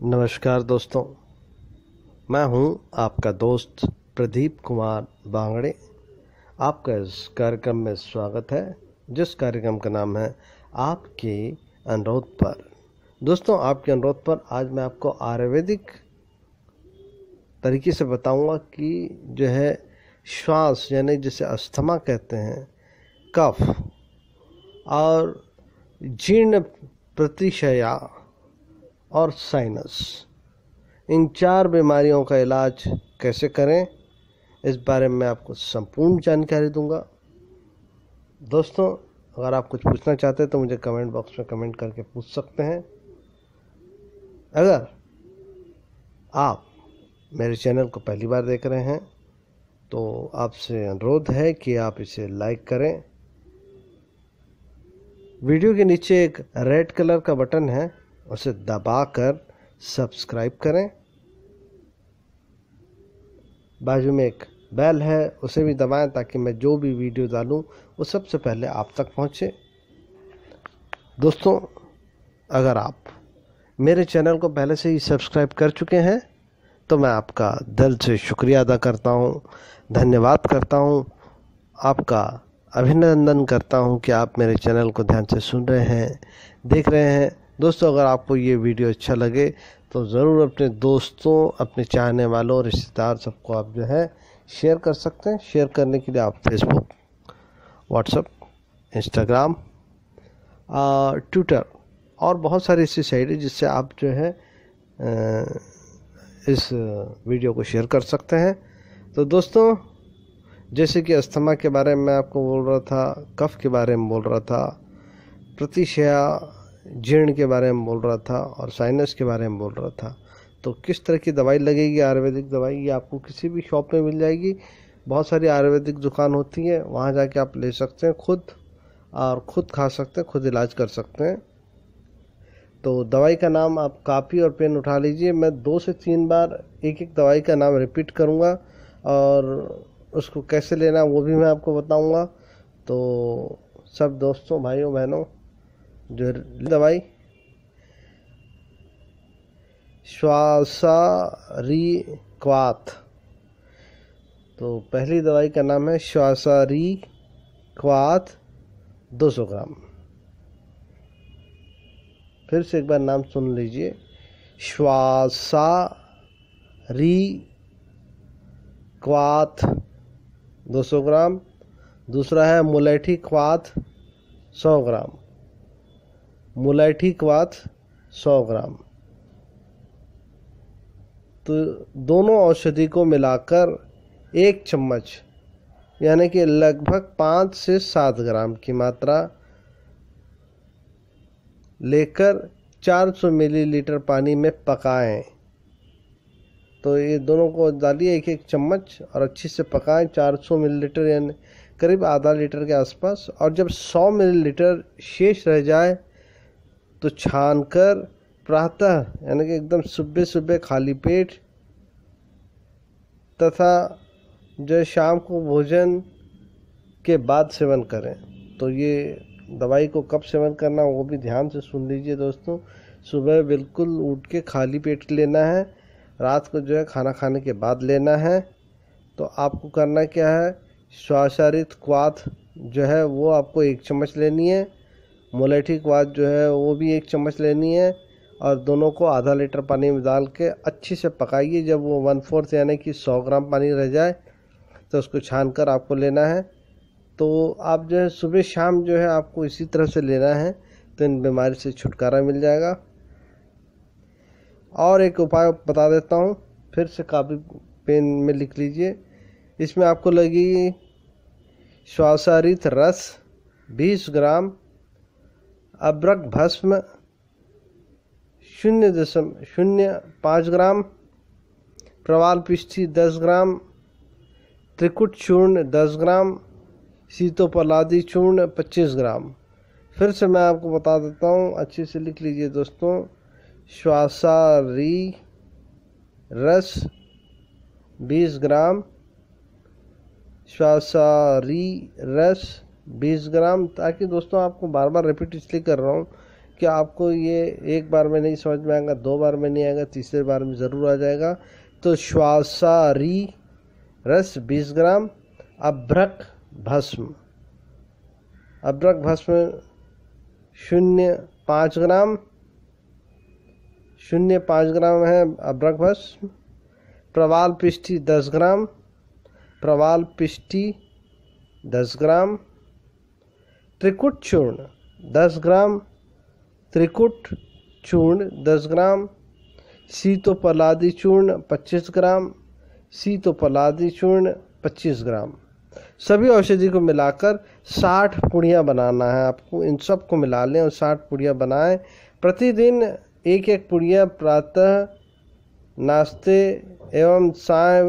नमस्कार दोस्तों। मैं हूँ आपका दोस्त प्रदीप कुमार बांगड़े। आपका इस कार्यक्रम में स्वागत है, जिस कार्यक्रम का नाम है आपके अनुरोध पर। दोस्तों, आपके अनुरोध पर आज मैं आपको आयुर्वेदिक तरीके से बताऊँगा कि जो है श्वास, यानी जिसे अस्थमा कहते हैं, कफ और जीर्ण प्रतिशया और साइनस इन चार बीमारियों का इलाज कैसे करें, इस बारे में आपको संपूर्ण जानकारी दूँगा। दोस्तों, अगर आप कुछ पूछना चाहते हैं तो मुझे कमेंट बॉक्स में कमेंट करके पूछ सकते हैं। अगर आप मेरे चैनल को पहली बार देख रहे हैं तो आपसे अनुरोध है कि आप इसे लाइक करें। वीडियो के नीचे एक रेड कलर का बटन है। उसे दबाकर सब्सक्राइब करें। बाजू में एक बेल है, उसे भी दबाएँ ताकि मैं जो भी वीडियो डालूं, वो सबसे पहले आप तक पहुँचे। दोस्तों, अगर आप मेरे चैनल को पहले से ही सब्सक्राइब कर चुके हैं तो मैं आपका दिल से शुक्रिया अदा करता हूँ, धन्यवाद करता हूँ, आपका अभिनंदन करता हूँ कि आप मेरे चैनल को ध्यान से सुन रहे हैं, देख रहे हैं। दोस्तों, अगर आपको ये वीडियो अच्छा लगे तो ज़रूर अपने दोस्तों, अपने चाहने वालों रिश्तेदार सबको आप जो है शेयर कर सकते हैं। शेयर करने के लिए आप फेसबुक व्हाट्सअप इंस्टाग्राम ट्विटर और बहुत सारी ऐसी साइट है जिससे आप जो है इस वीडियो को शेयर कर सकते हैं। तो दोस्तों, जैसे कि अस्थमा के बारे में मैं आपको बोल रहा था, कफ के बारे में बोल रहा था, प्रतिशया जीर्ण के बारे में बोल रहा था और साइनस के बारे में बोल रहा था। तो किस तरह की दवाई लगेगी? आयुर्वेदिक दवाई ये आपको किसी भी शॉप में मिल जाएगी। बहुत सारी आयुर्वेदिक दुकान होती है, वहाँ जाके आप ले सकते हैं खुद और ख़ुद खा सकते हैं, खुद इलाज कर सकते हैं। तो दवाई का नाम आप कापी और पेन उठा लीजिए। मैं दो से तीन बार एक एक दवाई का नाम रिपीट करूँगा और उसको कैसे लेना वो भी मैं आपको बताऊँगा। तो सब दोस्तों, भाइयों, बहनों जो दवाई। श्वासारी क्वाथ तो पहली दवाई का नाम है श्वासारी क्वाथ 200 ग्राम। फिर से एक बार नाम सुन लीजिए। श्वासारी क्वाथ 200 ग्राम। दूसरा है मुलेठी क्वाथ 100 ग्राम। मुलाठी क्वाथ 100 ग्राम। तो दोनों औषधि को मिलाकर एक चम्मच, यानी कि लगभग पाँच से सात ग्राम की मात्रा लेकर 400 मिलीलीटर पानी में पकाएँ। तो ये दोनों को डालिए एक एक चम्मच और अच्छे से पकाएँ। 400 मिलीलीटर यानी करीब आधा लीटर के आसपास। और जब 100 मिलीलीटर शेष रह जाए तो छान कर प्रातः, यानी कि एकदम सुबह सुबह खाली पेट, तथा जो शाम को भोजन के बाद सेवन करें। तो ये दवाई को कब सेवन करना वो भी ध्यान से सुन लीजिए दोस्तों। सुबह बिल्कुल उठ के खाली पेट लेना है, रात को जो है खाना खाने के बाद लेना है। तो आपको करना क्या है, श्वासारित क्वाथ जो है वो आपको एक चम्मच लेनी है। मोलेठी क्वाथ जो है, वो भी एक चम्मच लेनी है और दोनों को आधा लीटर पानी में डाल के अच्छे से पकाइए। जब वो वन फोर्थ यानी कि सौ ग्राम पानी रह जाए तो उसको छान कर आपको लेना है। तो आप जो है, सुबह शाम जो है, आपको इसी तरह से लेना है तो इन बीमारी से छुटकारा मिल जाएगा। और एक उपाय बता देता हूँ, फिर से काफ़ी पेन में लिख लीजिए। इसमें आपको लगेगी, श्वासारित रस 20 ग्राम अब्रक भस्म शून्य दशम, शून्य पाँच ग्राम, प्रवाल पिष्ठी दस ग्राम, त्रिकुट चूर्ण दस ग्राम सीतोपलादी चूर्ण पच्चीस ग्राम। फिर से मैं आपको बता देता हूँ, अच्छे से लिख लीजिए दोस्तों श्वासारी रस बीस ग्राम श्वासारी रस बीस ग्राम, ताकि दोस्तों आपको बार बार रिपीट इसलिए कर रहा हूँ कि आपको ये एक बार में नहीं समझ में आएगा, दो बार में नहीं आएगा, तीसरे बार में ज़रूर आ जाएगा। तो श्वासारी रस 20 ग्राम, अभ्रक भस्म। अभ्रक भस्म शून्य पाँच ग्राम, शून्य पाँच ग्राम है अभ्रक भस्म। प्रवाल पिष्टी दस ग्राम, प्रवाल पिष्टी दस ग्राम त्रिकुट चूर्ण, दस ग्राम त्रिकुट चूर्ण, दस ग्राम सीतोपलादी चूर्ण, पच्चीस ग्राम सीतोपलादी चूर्ण, पच्चीस ग्राम। सभी औषधि को मिलाकर साठ पुड़ियाँ बनाना है आपको। इन सबको मिला लें और साठ पुड़ियाँ बनाएँ। प्रतिदिन एक एक पुड़िया प्रातः नाश्ते एवं साय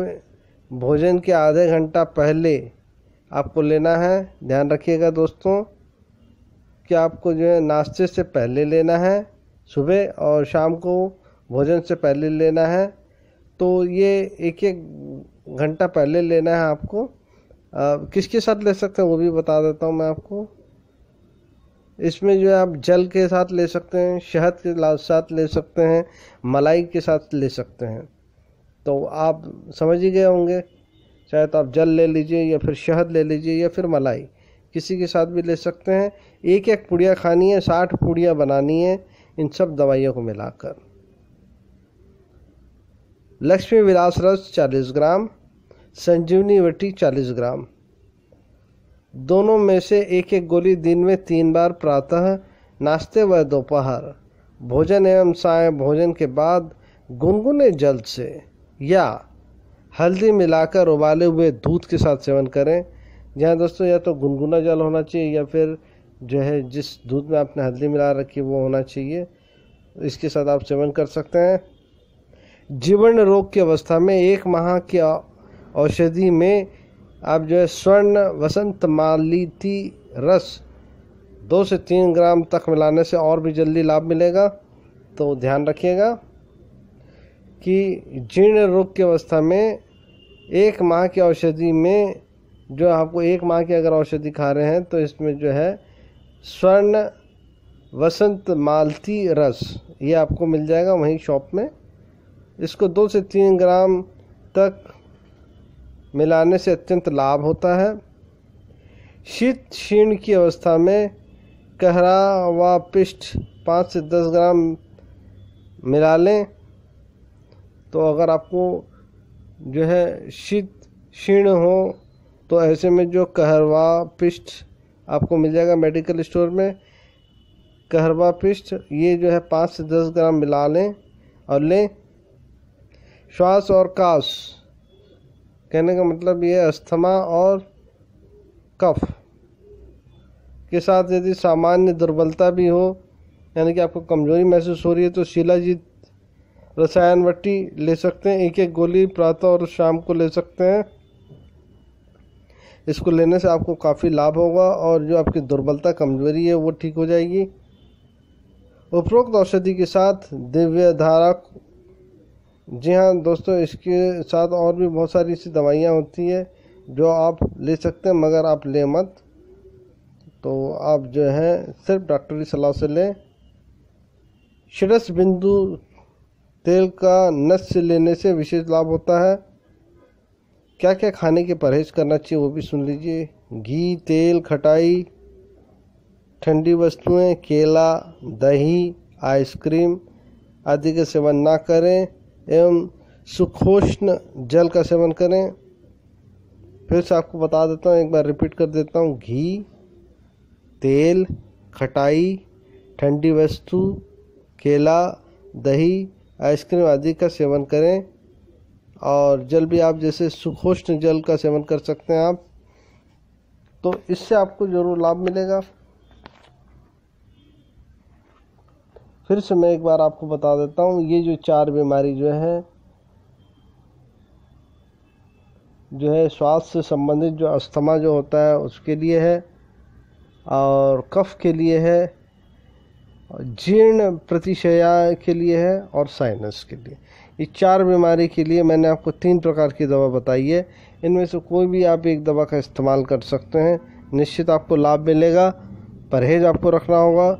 भोजन के आधे घंटा पहले आपको लेना है। ध्यान रखिएगा दोस्तों। कि आपको जो है नाश्ते से पहले लेना है, सुबह और शाम को भोजन से पहले लेना है। तो ये एक एक घंटा पहले लेना है आपको। किसके साथ ले सकते हैं वो भी बता देता हूँ मैं आपको। इसमें जो है आप जल के साथ ले सकते हैं, शहद के साथ ले सकते हैं, मलाई के साथ ले सकते हैं। तो आप समझ ही गए होंगे चाहे तो आप जल ले लीजिए या फिर शहद ले लीजिए या फिर मलाई। किसी के साथ भी ले सकते हैं। एक एक पुड़िया खानी है, साठ पुड़िया बनानी है, इन सब दवाइयों को मिलाकर। लक्ष्मी विलास रस 40 ग्राम, संजीवनी वटी 40 ग्राम। दोनों में से एक एक गोली दिन में तीन बार, प्रातः, नाश्ते व दोपहर। भोजन एवं साय भोजन के बाद गुनगुने जल से या हल्दी मिलाकर उबाले हुए दूध के साथ सेवन करें। जहाँ दोस्तों या तो गुनगुना जल होना चाहिए या फिर जो है जिस दूध में आपने हल्दी मिला रखी है, वो होना चाहिए। इसके साथ आप सेवन कर सकते हैं। जीवन रोग की अवस्था में एक माह की औषधि में आप जो है स्वर्ण, वसंत, मालिती, रस दो से तीन ग्राम तक मिलाने से और भी जल्दी लाभ मिलेगा। तो ध्यान रखिएगा कि जीर्ण रोग की अवस्था में एक माह की औषधि में जो आपको एक माह की अगर औषधि खा रहे हैं तो इसमें जो है स्वर्ण, वसंत, मालती रस, ये आपको मिल जाएगा वहीं शॉप में। इसको दो से तीन ग्राम तक मिलाने से अत्यंत लाभ होता है। शीत क्षीण की अवस्था में कहरा व पिष्ट पाँच से दस ग्राम मिला लें तो अगर आपको जो है शीत क्षीण हो तो ऐसे में जो कहरवा पिष्ट आपको मिल जाएगा मेडिकल स्टोर में, कहरवा पिष्ट, ये जो है पाँच से दस ग्राम मिला लें और लें श्वास और काश कहने का मतलब ये अस्थमा और कफ के साथ यदि सामान्य दुर्बलता भी हो, यानी कि आपको कमज़ोरी महसूस हो रही है तो शिलाजीत रसायन वट्टी ले सकते हैं एक एक गोली प्रातः और शाम को ले सकते हैं। इसको लेने से आपको काफ़ी लाभ होगा और जो आपकी दुर्बलता, कमज़ोरी है, वो ठीक हो जाएगी। उपरोक्त औषधि के साथ दिव्य धारा जी हाँ दोस्तों, इसके साथ और भी बहुत सारी ऐसी दवाइयाँ होती है जो आप ले सकते हैं, मगर आप ले मत। तो आप जो है, सिर्फ़ डॉक्टरी सलाह से लें। शिरस बिंदु तेल का नस से लेने से विशेष लाभ होता है। क्या क्या खाने के परहेज करना चाहिए वो भी सुन लीजिए। घी, तेल, खटाई, ठंडी वस्तुएँ, केला, दही, आइसक्रीम आदि का सेवन ना करें एवं सुखोष्ण जल का सेवन करें। फिर से आपको बता देता हूँ, एक बार रिपीट कर देता हूँ। घी, तेल, खटाई, ठंडी वस्तु, केला, दही, आइसक्रीम आदि का सेवन करें। और जल भी आप जैसे सुखोष्ण जल का सेवन कर सकते हैं आप। तो इससे आपको ज़रूर लाभ मिलेगा। फिर से मैं एक बार आपको बता देता हूँ, ये जो चार बीमारी जो है जो है स्वास्थ्य से संबंधित जो अस्थमा जो होता है, उसके लिए है और कफ के लिए है जीर्ण प्रतिशया के लिए है और साइनस के लिए। इस चार बीमारी के लिए मैंने आपको तीन प्रकार की दवा बताई है। इनमें से कोई भी आप एक दवा का इस्तेमाल कर सकते हैं। निश्चित आपको लाभ मिलेगा। परहेज आपको रखना होगा।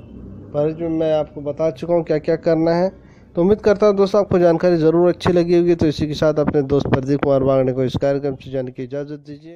परहेज में मैं आपको बता चुका हूँ क्या क्या करना है। तो उम्मीद करता हूँ दोस्तों आपको जानकारी ज़रूर अच्छी लगी होगी। तो इसी के साथ अपने दोस्त प्रदीप कुमार बागड़े को इस कार्यक्रम से जाने की इजाज़त दीजिए।